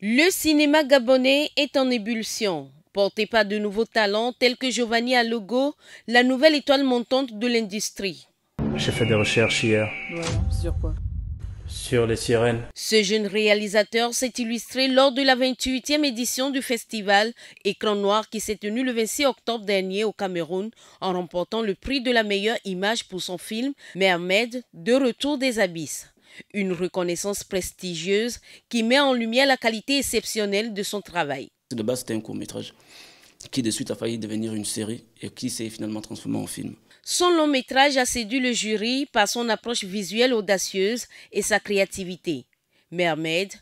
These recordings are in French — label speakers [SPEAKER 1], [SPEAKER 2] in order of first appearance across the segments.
[SPEAKER 1] Le cinéma gabonais est en ébullition. Porté par de nouveaux talents tels que Giovanni Alogo, la nouvelle étoile montante de l'industrie.
[SPEAKER 2] J'ai fait des recherches hier.
[SPEAKER 3] sur quoi?
[SPEAKER 2] Sur les sirènes.
[SPEAKER 1] Ce jeune réalisateur s'est illustré lors de la 28e édition du festival Écran Noir qui s'est tenu le 26 octobre dernier au Cameroun en remportant le prix de la meilleure image pour son film Mermaid de Retour des Abysses une reconnaissance prestigieuse qui met en lumière la qualité exceptionnelle de son travail.
[SPEAKER 4] De base, c'était un court métrage qui de suite a failli devenir une série et qui s'est finalement transformé en film.
[SPEAKER 1] Son long métrage a séduit le jury par son approche visuelle audacieuse et sa créativité. Mermaid,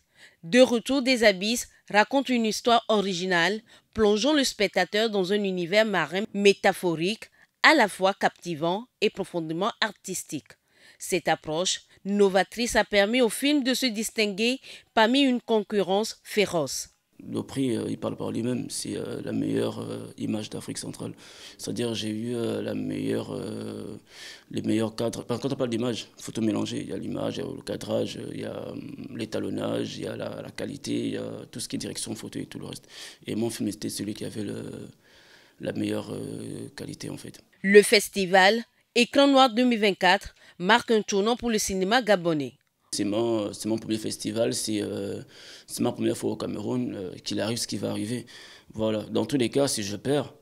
[SPEAKER 1] De retour des abysses, raconte une histoire originale, plongeant le spectateur dans un univers marin métaphorique, à la fois captivant et profondément artistique. Cette approche novatrice a permis au film de se distinguer parmi une concurrence féroce.
[SPEAKER 4] Le prix, euh, il parle par lui-même, c'est euh, la meilleure euh, image d'Afrique centrale. C'est-à-dire, j'ai eu la meilleure, les meilleurs cadres. Quand on parle d'image, il faut tout mélanger. Il y a l'image, il y a le cadrage, il y a l'étalonnage, il y a la, la, qualité, il y a tout ce qui est direction photo et tout le reste. Et mon film, était celui qui avait le, la meilleure qualité, en fait.
[SPEAKER 1] Le festival Écran Noir 2024 marque un tournant pour le cinéma gabonais.
[SPEAKER 4] C'est mon, mon, premier festival, euh, c'est ma première fois au Cameroun, euh, qu'il arrive ce qui va arriver. Voilà. Dans tous les cas, si je perds,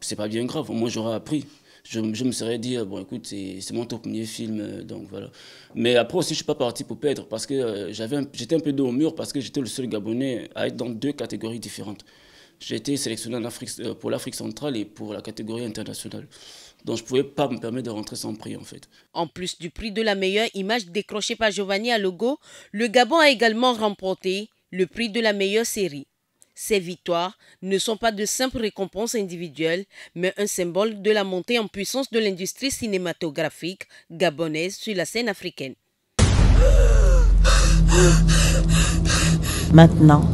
[SPEAKER 4] c'est pas bien grave, moi j'aurais appris. Je, je, me serais dit, bon écoute, c'est mon tout premier film, euh, donc voilà. Mais après aussi, je suis pas parti pour perdre, parce que j'étais un peu dos au mur, parce que j'étais le seul Gabonais à être dans deux catégories différentes. J'ai été sélectionné en Afrique, pour l'Afrique centrale et pour la catégorie internationale. Donc je ne pouvais pas me permettre de rentrer sans prix en fait.
[SPEAKER 1] En plus du prix de la meilleure image décrochée par Giovanni Alogo, le Gabon a également remporté le prix de la meilleure série. Ces victoires ne sont pas de simples récompenses individuelles, mais un symbole de la montée en puissance de l'industrie cinématographique gabonaise sur la scène africaine.
[SPEAKER 3] Maintenant.